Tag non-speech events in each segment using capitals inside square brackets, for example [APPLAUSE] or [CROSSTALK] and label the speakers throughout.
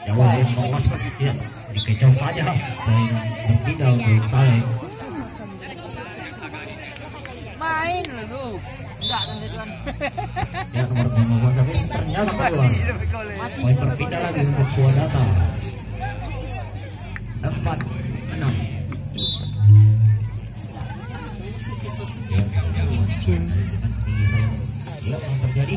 Speaker 1: Jauh dari bawah ya dikejar saja dan berpindah untuk tali.
Speaker 2: Main lu. Enggak kan. [LAUGHS]
Speaker 1: Ya nomor 5 Gonzales ternyata keluar. Poin berpindah lagi untuk Kuadata. Empat enam. Ya, ya, yang terjadi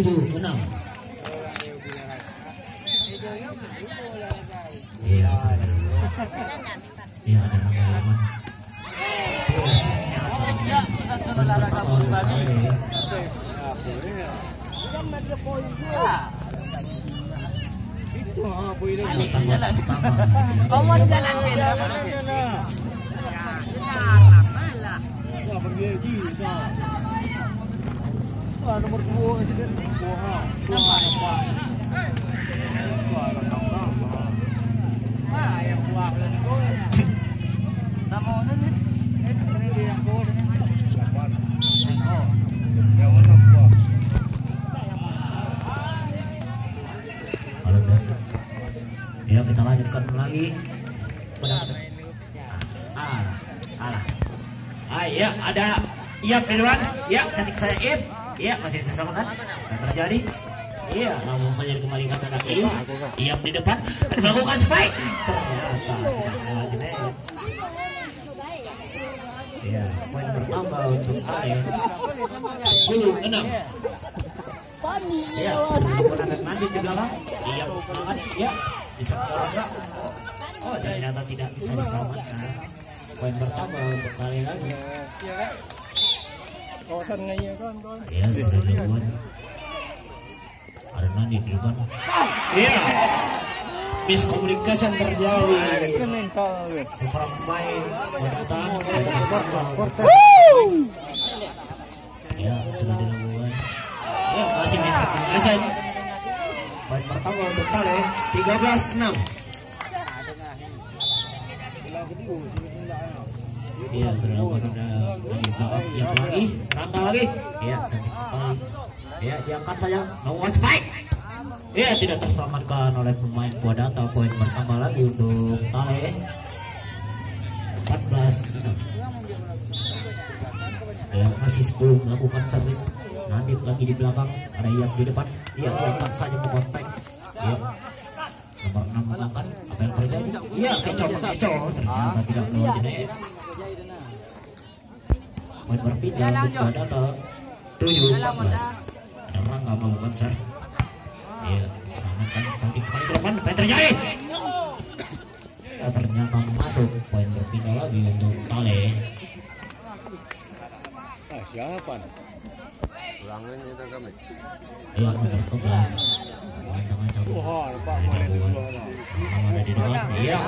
Speaker 1: tujuh enam. Iya. Iya, ada
Speaker 2: jalan. Beda.
Speaker 3: Ha dua.
Speaker 1: Ya ya ada Iya, Pedwan. Ya, cantik saya If. Iya, masih saya samakan. Yang terjadi. Iya, langsung saja dikembalikan ada If. Iya di depan melakukan spike. Ternyata. Iya, poin bertambah untuk Ale. 10 6. Ya, sebelum ada nanti di belakang. Iya, angkat. Ya, bisa enggak? Oh, ternyata tidak bisa diselamatkan. Poin pertama untuk kali lagi.
Speaker 3: Kawasan ngaya kan kan
Speaker 1: Ya, sudah dilakukan. Ada nanti di depan. Iya. Miskomunikasi yang terjadi.
Speaker 3: mental
Speaker 1: Para pemain datang dari Sparta. Ya, sudah dilakukan. Ya, masih miskomunikasi. Poin pertama untuk Tale 13 6. Iya, sudah lakukan udah lagi belakang. Ya, lagi, rangka lagi. Iya, cantik sekali. Ya, diangkat saja. No one spike. Ya, tidak terselamatkan oleh pemain Kuadata. Poin pertama lagi untuk Tale. 14 6. Ya, masih 10 melakukan servis. Nanti lagi di belakang, ada yang di depan. Iya, diangkat saja mengontek. Ya. Nomor 6 mengangkat. Apa yang terjadi? Iya, kecoh mengecoh. Ternyata tidak melewati net. Poin berpindah untuk Kuadata. 7 14. Ada Rangga melakukan serve. Iya, diselamatkan. Cantik sekali ke depan. Apa yang terjadi? Ya, ternyata masuk. Poin berpindah lagi untuk Tale.
Speaker 3: ah siapa
Speaker 1: Iya, nomor 11. Poin tengah cabut.
Speaker 3: wah nampak
Speaker 1: Ada di depan. Iya,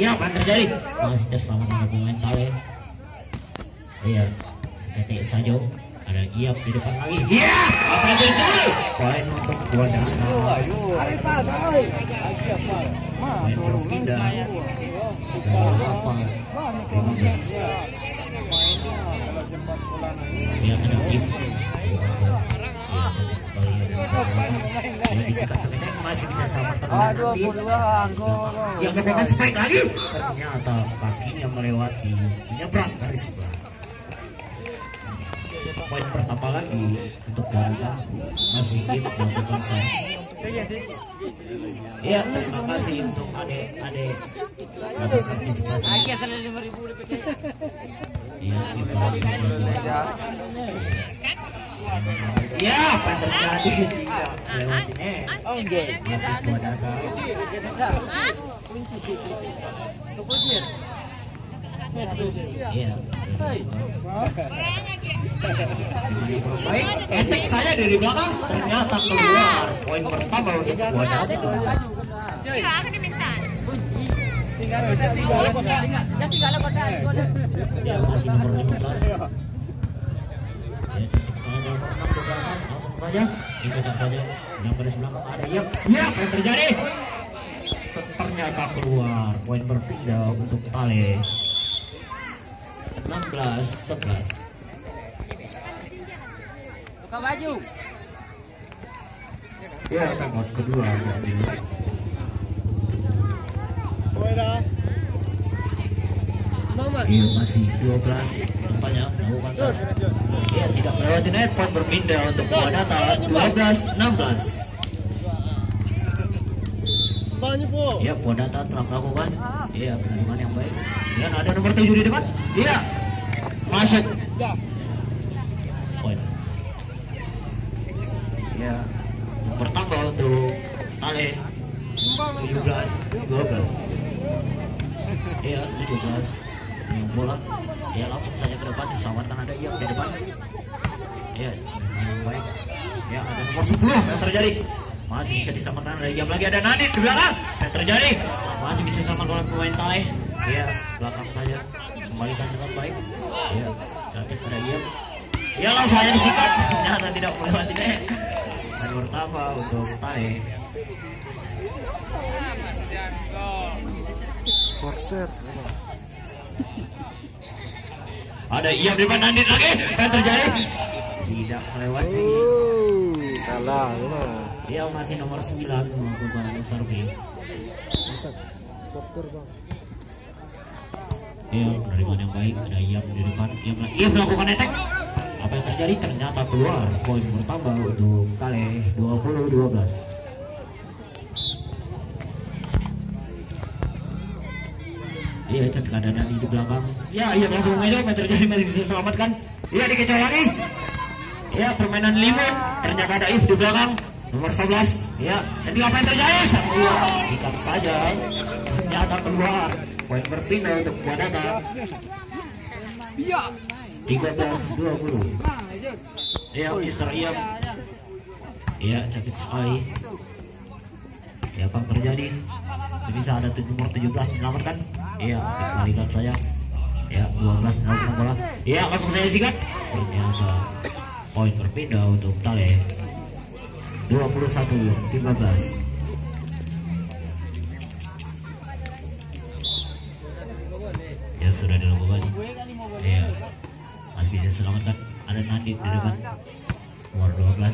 Speaker 1: iya apa terjadi? Masih terselamatkan oleh pemain Tale. Iya, seperti saja. Ada Iap di depan lagi. Iya, apa yang terjadi? Poin untuk Kuadata.
Speaker 3: ayo
Speaker 1: ada. Iya, disikat sebentar masih bisa Nabil. Yang melakukan spike lagi. Ternyata kakinya melewati menyeberang garis bawah. Poin pertama lagi untuk Garuda masih If melakukan serve. Iya, terima kasih untuk adik-adik.
Speaker 2: Lagi asal 5000 lebih kayak.
Speaker 1: Iya, If lagi berdua. Ya, apa yang terjadi? Lewati net. Masih dua data. Iya. Baik, etek saya dari belakang ternyata keluar poin pertama untuk Wadata.
Speaker 4: Iya, akan diminta.
Speaker 1: Ya, masih nomor 15. Ya, titik saya nomor 6 di belakang. Langsung saja ikutan saja. Yang baris belakang ada ya. Ya, apa yang terjadi? Ternyata keluar poin berpindah untuk Tale. 16 11.
Speaker 2: Buka baju.
Speaker 1: Ya, tempat kedua.
Speaker 3: Semangat.
Speaker 1: Iya masih 12 nampaknya melakukan serve. Ya tidak melewati net point berpindah untuk Wadata 12 16.
Speaker 3: Banyak po.
Speaker 1: Ya Wadata telah melakukan ya penerimaan yang baik. Ya ada nomor 7 di depan. Iya masuk. Poin. Ya. Yang bertambah untuk Tale 17 12. Ya 17 yang bola. Ya langsung saja ke depan. Diselamatkan ada Iam di depan. Ya yang baik. Ya ada nomor 10 yang terjadi. Masih bisa diselamatkan ada Iam lagi. Ada Nadit di belakang. Yang terjadi. Masih bisa diselamatkan pemain Tale ya belakang saja. Kembalikan dengan baik ya cantik ada ya langsung saja disikat ternyata tidak melewati net dan pertama untuk Tale
Speaker 3: Supporter.
Speaker 1: ada di depan Nadit lagi yang terjadi tidak melewati
Speaker 3: Oh, kalah.
Speaker 1: Dia masih nomor 9 melakukan servis.
Speaker 3: Masak. Supporter bang.
Speaker 1: Dia penerimaan yang baik. Ada Iam di depan. Iam, Iam melakukan attack. Apa yang terjadi? Ternyata keluar. Poin bertambah untuk Kale 20-12. Iya, cantik ada Dani di belakang. Ya, iya langsung. Apa yang terjadi? Masih bisa selamatkan. Iya, dikejar lagi. Ya, permainan limut. Ternyata ada If di belakang. Nomor 11. Ya, jadi apa yang terjadi? Iya, sikat saja. Ternyata keluar. Poin berpindah untuk Wadata. 13-20. Ya, Mister Iam. Ya, cantik sekali. Ya, apa yang terjadi? Bisa ada tujuh- nomor 17 menyelamatkan. Iya, dikembalikan saja. Ya, 12 menyelamatkan bola. Iya, langsung saya sikat. Ternyata poin berpindah untuk Tale. 21-15. Ya sudah dilakukan. Iya. Masih bisa selamatkan. Ada Nandit di depan. Nomor 12.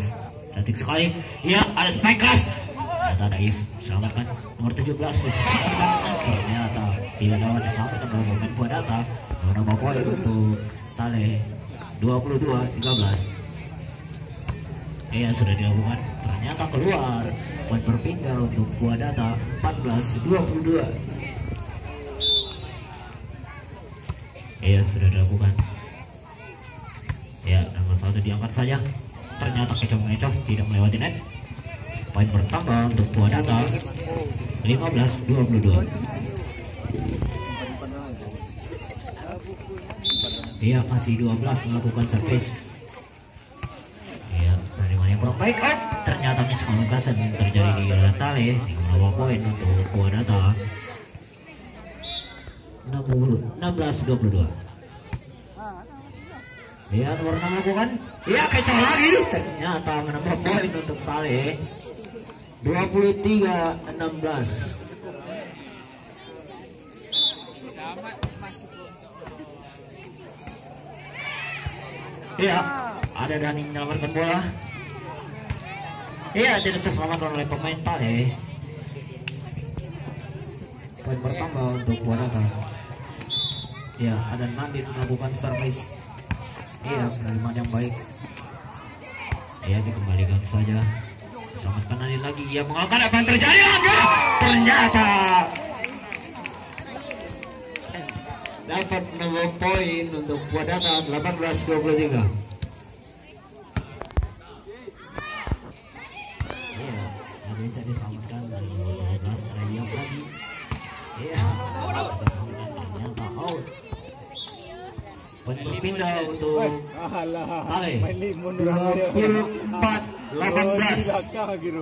Speaker 1: Cantik sekali. Iya, ada spike keras. Ternyata ada If. Selamatkan. Nomor 17 diselamatkan. Ternyata tidak dapat diselamatkan oleh pemain buat data. Nama poin untuk Tale. 22-13. Iya sudah dilakukan. Ternyata keluar. Poin berpindah untuk Kuadata 14-22. Iya sudah dilakukan. Ya nomor satu diangkat saja. Ternyata kecoh mengecoh tidak melewati net. Poin bertambah untuk Kuadata 15-22. Iya masih 12 melakukan servis. Oh, ternyata miss komunikasi yang terjadi di Tale sehingga membawa poin untuk Kuadata. 60 16 22. Iya, nomor 6 lakukan. Iya, kecoh lagi. Ternyata menambah poin untuk Tale. 23 16. Iya, ada Dani menyelamatkan bola. Iya, tidak terselamatkan oleh pemain Tale. Poin bertambah untuk Wadata. Iya, ada Nandin melakukan service. Iya, penerimaan yang baik. Iya, dikembalikan saja. Selamatkan Nandin lagi. Ia mengalahkan apa yang terjadi lagi. Ternyata dapat nomor poin untuk Wadata 18-23. Iya, masih bisa diselamatkan dari 12 saya lagi. Masih diselamatkan ternyata out. Berpindah untuk. Ale.
Speaker 3: Main limun orang dia.
Speaker 1: 24
Speaker 3: Oh,
Speaker 1: 18.
Speaker 3: belakang gitu.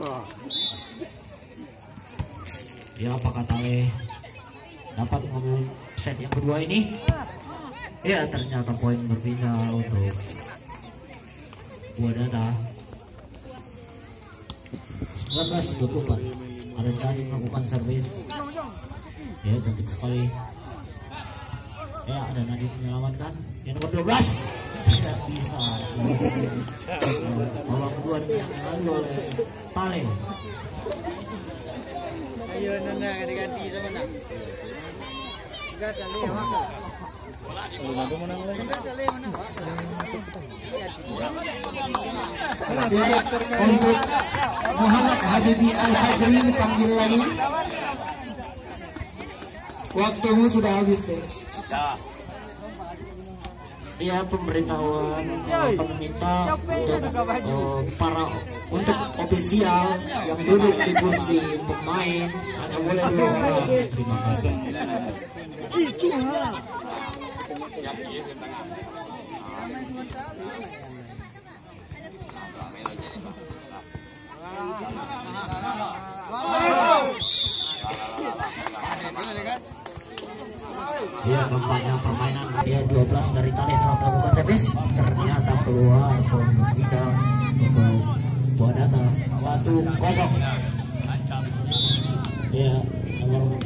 Speaker 1: Ya apakah Tale dapat mengambil set yang kedua ini? Ya ternyata poin berpindah untuk Wadada 19 24 ada tadi melakukan servis. Ya cantik sekali. Ya ada Nadine menyelamatkan. Yang nomor 12 tidak bisa. Babak kedua diambil oleh Tale
Speaker 2: Ayo nana ganti-ganti sama nak. Enggak cale
Speaker 3: menang lagi.
Speaker 1: Untuk Muhammad Habibi Al Fajri dipanggil lagi. Waktumu sudah habis deh ya pemberitahuan pemerintah untuk eh, para untuk ofisial yang duduk di kursi pemain. Hanya boleh dua orang. Terima kasih Ya nampaknya permainan dia 12 dari tali telah melakukan ternyata keluar tidak untuk buah data. Satu kosong. Ya nomor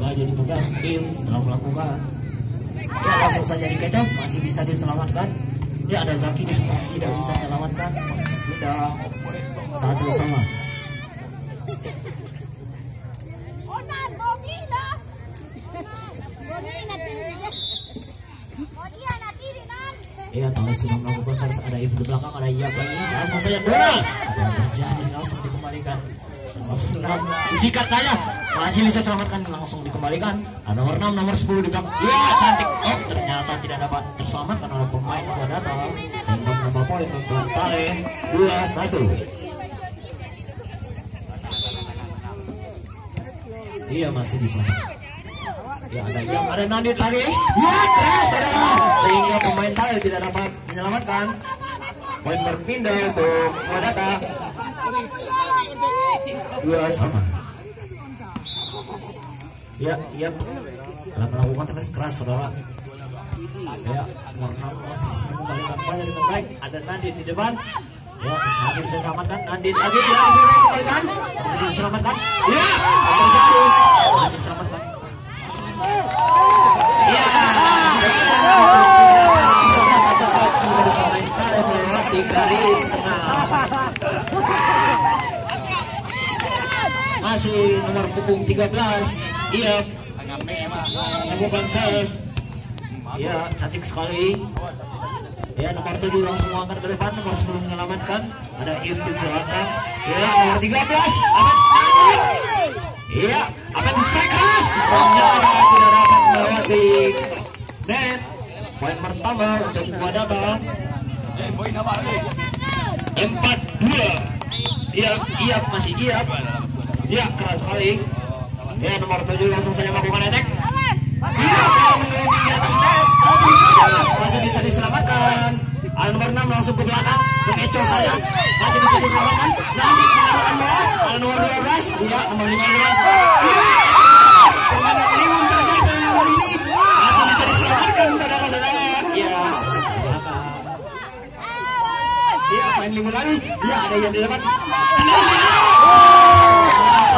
Speaker 1: baju 15 Im telah melakukan ya langsung saja dikecam masih bisa diselamatkan ya ada Zaki tidak bisa menyelamatkan tidak satu sama. Iya, Tali sudah melakukan ada If di belakang, ada Iya lagi. Langsung saja. Tidak terjadi, langsung dikembalikan. Nomor 6, disikat saja. Masih bisa selamatkan, langsung dikembalikan. Ada nomor 6, nomor 10 di belakang. Iya, cantik. Oh, ternyata tidak dapat terselamatkan oleh pemain Wadata. Sehingga menambah poin untuk Tali. 2-1. Iya, masih diselamatkan. Ya ada yang ada Nadit lagi. Ya keras saudara. Sehingga pemain Thailand tidak dapat menyelamatkan. Poin berpindah untuk Wadata. Dua sama. Ya, ya. Telah melakukan tetes keras saudara. Ya, warna kembalikan saja dengan baik. Ada Nadit di depan. Ya, masih bisa selamatkan. Nadit lagi. Ya, bisa kembalikan. Masih selamatkan. Ya, terjadi. Masih selamatkan. Ya. Melewati garis tengah. Masih nomor punggung 13. Iya. Lakukan save. Ya, cantik sekali. Ya, nomor 7 langsung mengangkat ke depan, nomor 10 menyelamatkan. Ada If di belakang. Ya, nomor 13. Ahmad Ahmad. Iya, apa itu strike keras? Ternyata tidak dapat melewati net. Poin pertama untuk Wadata. Empat dua. Iya, iya masih iya. Iya keras sekali. Ya nomor tujuh langsung saja melakukan attack. Iya, bola menggelinding di atas net. Langsung saja masih bisa diselamatkan. Ada nomor 6 langsung ke belakang, mengecoh saja, masih bisa diselamatkan. Nanti menggunakan bola. Ada nomor 12, iya nomor 5 Iya, permainan limun terjadi pada nomor ini. Masih bisa diselamatkan saudara-saudara. Iya. Iya, main limun lagi. Iya, ada yang di depan. Ternyata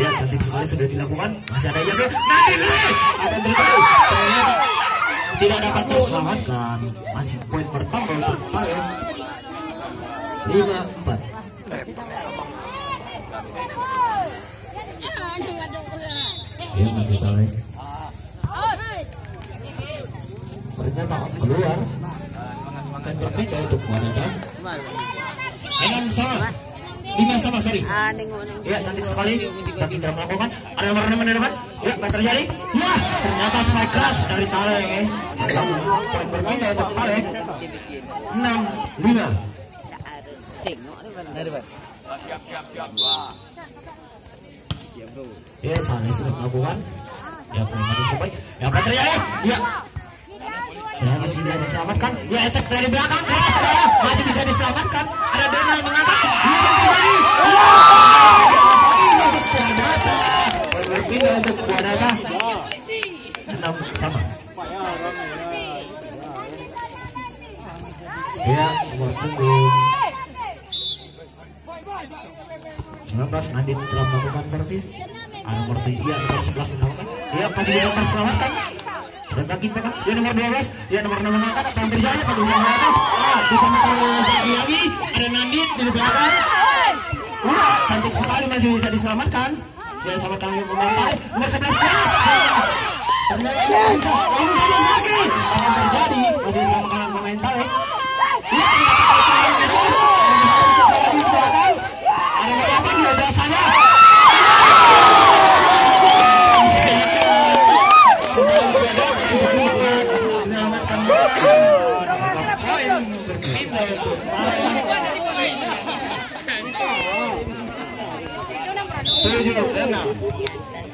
Speaker 1: Ya cantik sekali sudah dilakukan. Masih ada yang nanti. Ada. Ternyata tidak dapat terselamatkan. Masih poin pertama untuk Talen. Lima empat. Ya masih Talen. Ternyata keluar. Kan berpindah untuk. Ke
Speaker 2: mana?
Speaker 1: Enam sama. Lima sama sorry.
Speaker 4: Ah.
Speaker 1: Ya, cantik sekali. Tapi tidak melakukan. Ada nomor enam di depan. Ya, apa terjadi? Ya, ternyata spike keras dari Tale. Poin berpindah untuk Tale. Enam, lima.
Speaker 4: Mana.
Speaker 2: Mana?
Speaker 1: Ya, sana sudah melakukan. Ya, bagus terbaik. Ya, apa terjadi? Ya, Ternyata sudah diselamatkan. Ya, attack dari belakang keras, saudara. Masih bisa diselamatkan. Ada Donald mengangkat. Ya? Ya, poin untuk Kuadata. Berpindah untuk Kuadata. Enam sama. Ya, nomor punggung 19 Nadine telah melakukan servis. Nomor 7 ya, nomor 11 melakukan. Ya, masih bisa terselamatkan. Ada kaki. Ya, nomor 12. Ya, nomor 6 mengangkat. Apa yang terjadi? Apa bisa mengangkat? Ah, bisa mengangkat lagi lagi. Ada Nadine di belakang. Wah, cantik sekali masih bisa diselamatkan. Ya, selamatkan oleh pemain. Nomor 11 keras. Ternyata bisa. Langsung saja lagi. Apa yang terjadi? Masih diselamatkan oleh pemain.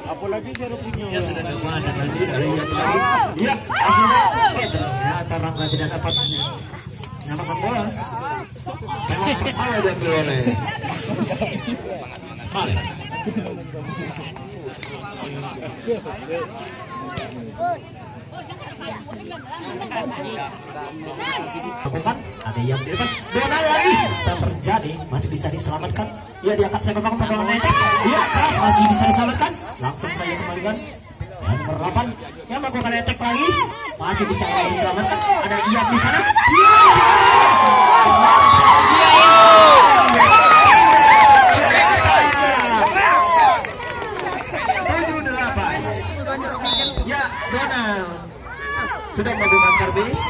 Speaker 3: Apalagi jeruk ini.
Speaker 1: ya sudah dilakukan dan nanti ada yang lagi ya akhirnya ternyata Rangga tidak dapat? Menyamakan bola. Memang pertama diambil oleh Male lakukan ada yang di depan Donald lagi. Tak terjadi. Masih bisa diselamatkan ya diangkat saya kembang pegangan netek ya keras masih bisa diselamatkan. Langsung saja kembalikan. Ya nomor 8 yang melakukan netek lagi. Masih bisa diselamatkan. Ada Ian di sana. Ya tujuh delapan. Ya Donald. Sudah melakukan servis.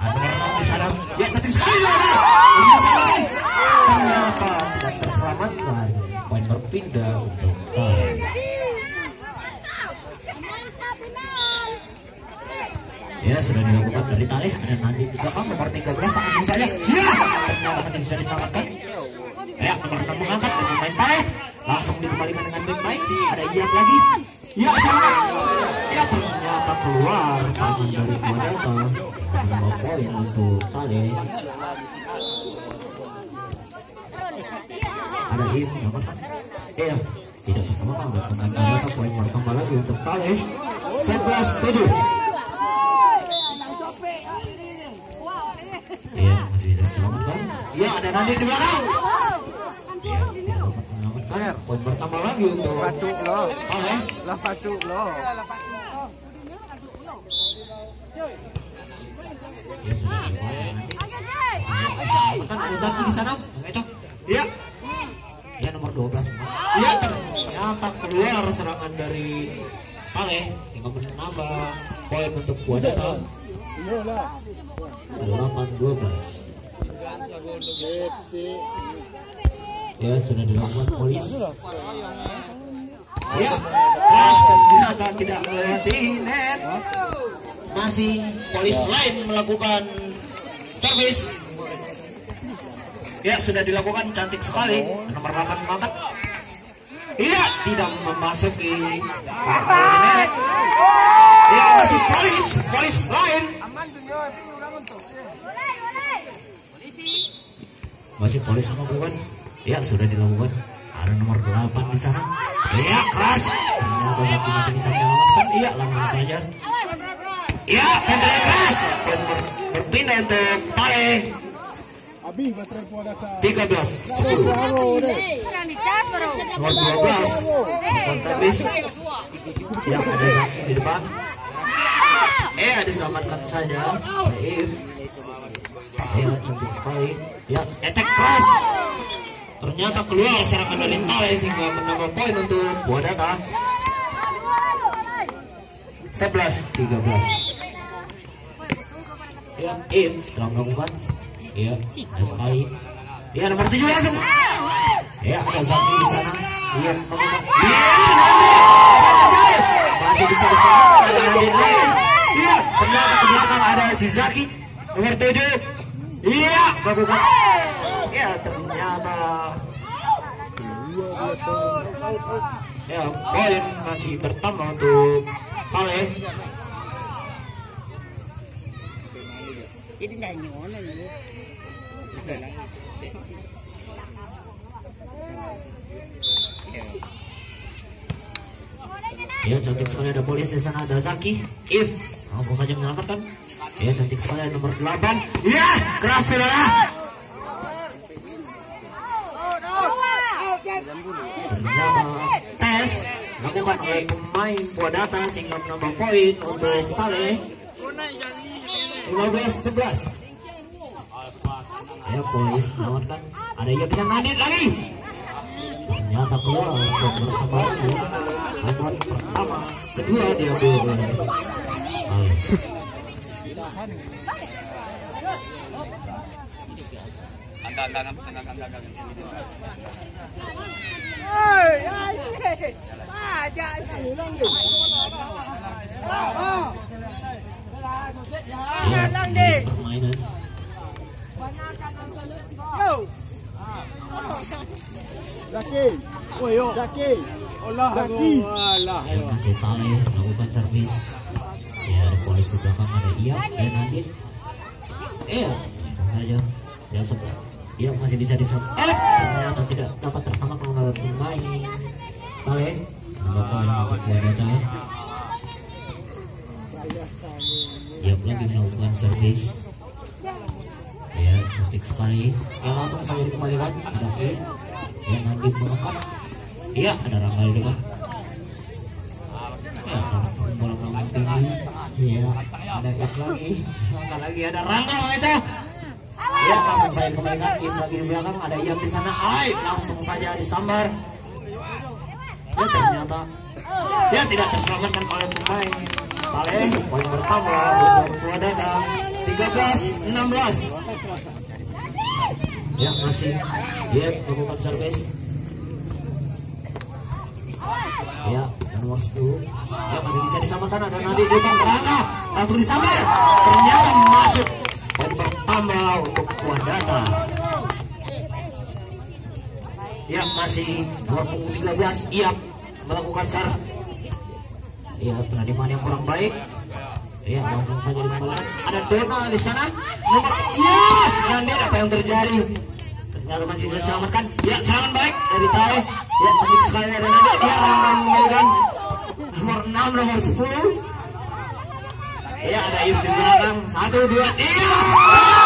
Speaker 1: Ada di sana. Ya, cantik sekali Ya, sudah dilakukan dari Thai. Ada Nandi di belakang nomor 13 langsung saja. Ya, ternyata masih bisa diselamatkan. Ya, nomor 6 mengangkat dan pemain Thai. Langsung dikembalikan dengan baik baik. Ada Ian lagi. Ya, sama. Ya, ternyata keluar saingan dari Kuadata. Lima poin untuk Tale. Ada melakukan. Eh, ya, tidak tersamakan dengan Kuadata. Poin bertambah lagi untuk Tale. 11 7. Nandi di belakang. Iya, bertambah lagi untuk
Speaker 3: loh.
Speaker 1: Tale.
Speaker 3: Lah.
Speaker 1: Ya nanti. Kan Zaki di sana, ngecok. Iya. Ya nomor 12. Iya ternyata keluar serangan dari Pale. Tinggal menambah poin untuk.
Speaker 3: Iyalah.
Speaker 1: 8 12. Ya sudah dilakukan polis. Ya, keras ternyata tidak melewati net. Masih polis lain melakukan servis. Ya sudah dilakukan cantik sekali. Nomor 8 mangkat. Iya tidak memasuki net. Ya masih polis, polis lain. Masih polis melakukan. Ya sudah dilakukan. Ada nomor 8 di sana. Ya keras. Ternyata satu masih bisa menyelamatkan. Iya langsung saja. Ya pendelnya keras. Berpindah untuk Pale.
Speaker 3: Ada ka.
Speaker 1: 13 10
Speaker 3: Bravo deh.
Speaker 1: nomor 12 Depan servis yang ada di depan eh ada saja If ya cantik sekali ya attack keras ternyata keluar serangan dari Tale sehingga menambah poin untuk Wadata 11 13 Ya, if telah melakukan. Ya, ada sekali. Ya, nomor tujuh langsung. Ya, ada Zaki di sana. Iya, melakukan. Iya, Nandi. Masih bisa diselamatkan ada Nandi. Iya, ternyata ke belakang ada Zizaki. Nomor tujuh. Iya, melakukan. Ya, ternyata Ya, poin masih bertambah untuk Pale.
Speaker 4: Jadi dah nyono ni.
Speaker 1: Ya, cantik sekali ada polis di sana ada Zaki. If langsung saja menyelamatkan. Ya, cantik sekali nomor 8. Ya, keras saudara. Tes dilakukan oleh pemain Puadata sehingga menambah poin untuk Pale. 15 11. Ya, polis menyelamatkan. Ada yang bisa Nadit lagi. Ternyata keluar untuk berkembang. Nomor pertama, kedua diambil oleh Pale. Ya, permainan.
Speaker 3: Zaki. Oh yo. Zaki. Allah Zaki. Allah.
Speaker 1: Ya, masih Tale melakukan servis. Ya, ada polis di belakang ada Iya dan Nadit. Eh, saja. Ya, sebelah. Ya, masih bisa disam. Eh, ternyata tidak dapat tersangka oleh pemain. Menambah poin untuk Puadata. Ya, lagi melakukan servis. Ya, cantik sekali. Ya, langsung saja dikembalikan. Ada kill. Ya, Nadit mengangkat. Iya, ada Rangga di depan. Ya, bola melambung tinggi. Iya, ada kick lagi. Angkat lagi ada Rangga mengecoh. Ya, langsung saya kembalikan kick lagi di belakang. Ada Iam di sana. Ai, langsung saja disambar. Ya, ternyata ya tidak terselamatkan oleh pemain. Pale, poin pertama untuk Pradana 13 16. Ya, masih dia melakukan servis. Ya, dan nomor 10 Ya, masih bisa disamakan Ada Nadi di depan Rangga Langsung disambar. Ternyata masuk. Poin pertama untuk kuah data. Ya, masih 2013 Iya, melakukan serve Ya, penerimaan yang kurang baik. Ya, langsung saja dikembalikan Ada Donald di sana. Nomor Ya, dan dia apa yang terjadi Ternyata masih bisa diselamatkan. Ya, serangan baik. Dari Tae Ya, cantik sekali dari Nadi Dia akan memberikan Nomor 6, nomor 10 Ya, ada If di belakang. Satu, dua, tiga